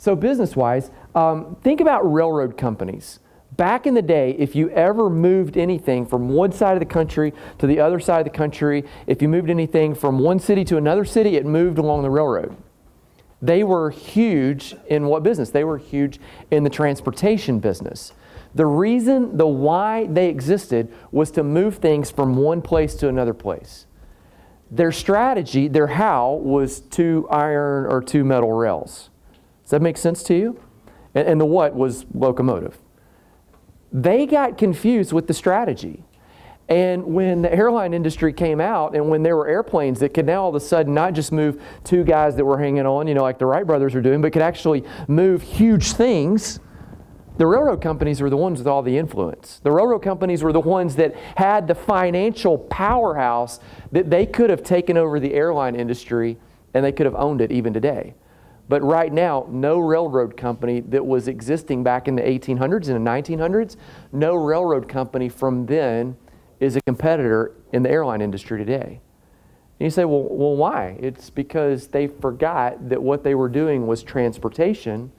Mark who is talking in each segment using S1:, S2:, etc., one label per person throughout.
S1: So, business wise, um, think about railroad companies. Back in the day, if you ever moved anything from one side of the country to the other side of the country, if you moved anything from one city to another city, it moved along the railroad. They were huge in what business? They were huge in the transportation business. The reason, the why they existed was to move things from one place to another place. Their strategy, their how, was two iron or two metal rails. Does that make sense to you? And, and the what was locomotive. They got confused with the strategy. And when the airline industry came out and when there were airplanes that could now all of a sudden not just move two guys that were hanging on, you know, like the Wright brothers were doing, but could actually move huge things, the railroad companies were the ones with all the influence. The railroad companies were the ones that had the financial powerhouse that they could have taken over the airline industry and they could have owned it even today. But right now, no railroad company that was existing back in the 1800s and the 1900s, no railroad company from then is a competitor in the airline industry today. And you say, well, well, why? It's because they forgot that what they were doing was transportation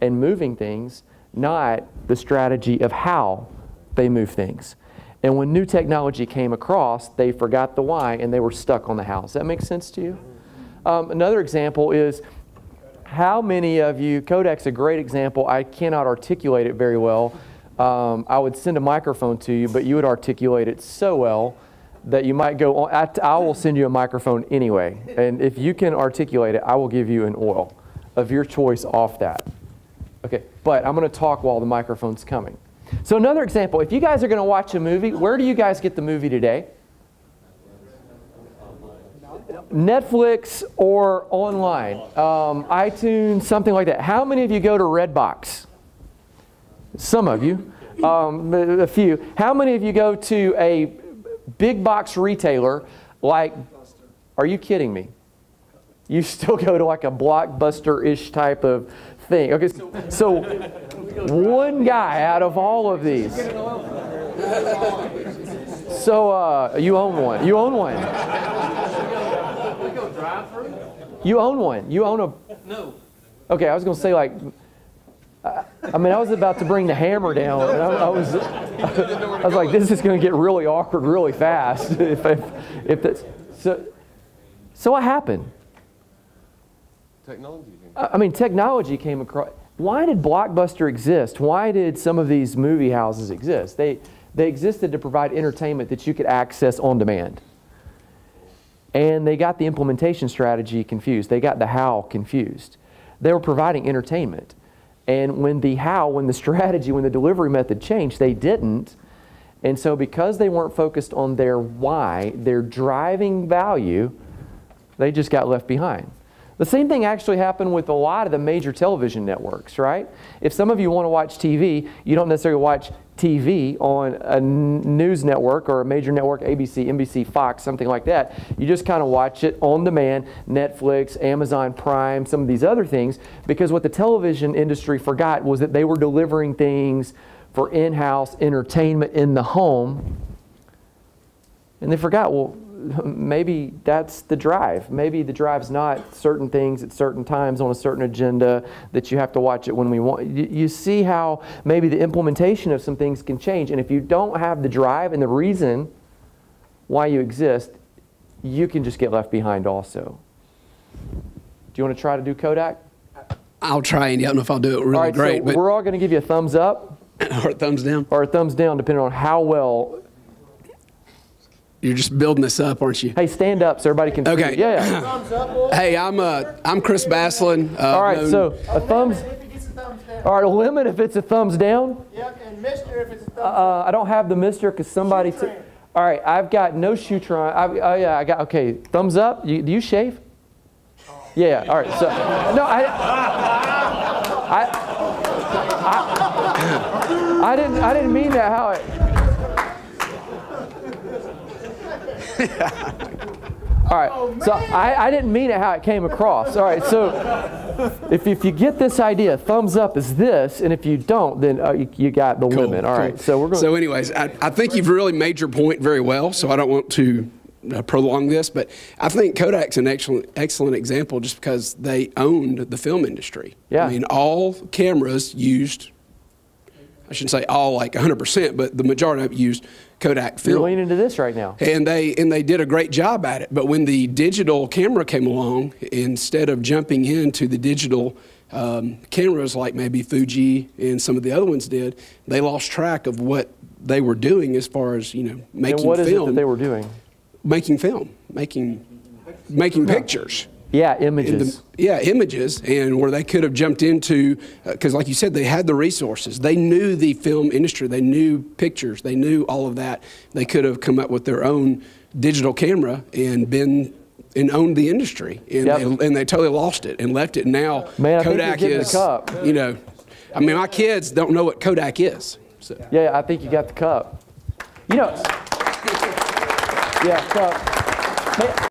S1: and moving things, not the strategy of how they move things. And when new technology came across, they forgot the why and they were stuck on the how. Does that make sense to you? Um, another example is how many of you, Kodak's a great example, I cannot articulate it very well. Um, I would send a microphone to you, but you would articulate it so well that you might go on. I, I will send you a microphone anyway. And if you can articulate it, I will give you an oil of your choice off that. Okay, but I'm going to talk while the microphone's coming. So, another example if you guys are going to watch a movie, where do you guys get the movie today? Netflix or online, um, iTunes, something like that. How many of you go to Redbox? Some of you, um, a few. How many of you go to a big box retailer like, are you kidding me? You still go to like a blockbuster ish type of thing. Okay, so, so one guy out of all of these. So uh, you own one. You own one. You own one. You own a.
S2: No.
S1: Okay, I was going to say like. I, I mean, I was about to bring the hammer down, and I, I was, I was like, "This is going to get really awkward really fast." if, if, if that's so, so what happened?
S2: Technology.
S1: I I mean, technology came across. Why did Blockbuster exist? Why did some of these movie houses exist? They they existed to provide entertainment that you could access on demand. And they got the implementation strategy confused. They got the how confused. They were providing entertainment. And when the how, when the strategy, when the delivery method changed, they didn't. And so, because they weren't focused on their why, their driving value, they just got left behind. The same thing actually happened with a lot of the major television networks, right? If some of you want to watch TV, you don't necessarily watch TV on a news network or a major network, ABC, NBC, Fox, something like that. You just kind of watch it on demand, Netflix, Amazon Prime, some of these other things, because what the television industry forgot was that they were delivering things for in house entertainment in the home. And they forgot, well, maybe that's the drive. Maybe the drive's not certain things at certain times on a certain agenda that you have to watch it when we want. You, see how maybe the implementation of some things can change. And if you don't have the drive and the reason why you exist, you can just get left behind also. Do you want to try to do Kodak?
S3: I'll try, and I don't know if I'll do it really
S1: all right,
S3: great.
S1: So
S3: but
S1: we're all going to give you a thumbs up
S3: or a thumbs down.
S1: or a thumbs down, depending on how well
S3: You're just building this up, aren't you?
S1: Hey, stand up so everybody can see.
S3: Okay.
S1: Yeah, yeah.
S3: Hey, I'm uh, I'm Chris Baslin. Uh,
S1: All right,
S3: known-
S1: so a thumbs.
S4: If it a thumbs down.
S1: All right, a limit if it's a thumbs down.
S4: Yep, and Mister if it's a thumbs
S1: Uh, I don't have the mister because somebody.
S4: Shoe
S1: took. all right, I've got no shoe tron. I, oh yeah, I got okay. Thumbs up. You, do you shave? Yeah. All right. So no, I. I, I, I didn't. I didn't mean that. How it. All right. So I, I didn't mean it how it came across. All right. So if, if you get this idea, thumbs up is this, and if you don't, then uh, you, you got the
S3: Cool,
S1: limit. All
S3: cool.
S1: right. So we're going.
S3: So, anyways, I, I think you've really made your point very well. So I don't want to uh, prolong this, but I think Kodak's an excellent, excellent example just because they owned the film industry.
S1: Yeah.
S3: I mean, all cameras used, I shouldn't say all like 100%, but the majority of it used Kodak film.
S1: You're
S3: film.
S1: leaning into this right now.
S3: And they and they did a great job at it. But when the digital camera came along, instead of jumping into the digital um, cameras like maybe Fuji and some of the other ones did, they lost track of what they were doing as far as you know making
S1: And what is it
S3: film,
S1: that they were doing?
S3: making film, making making pictures.
S1: Yeah,
S3: And the-
S1: images.
S3: yeah, images, and where they could have jumped into, uh, because like you said, they had the resources. They knew the film industry. They knew pictures. They knew all of that. They could have come up with their own digital camera and been and owned the industry, and
S1: Yep.
S3: they, and they totally lost it and left it. Now
S1: Man, I think you're
S3: Kodak is,
S1: cup.
S3: you know, I mean, my kids don't know what Kodak is. So.
S1: Yeah, I think you got the cup. You know, yeah, cup. Man,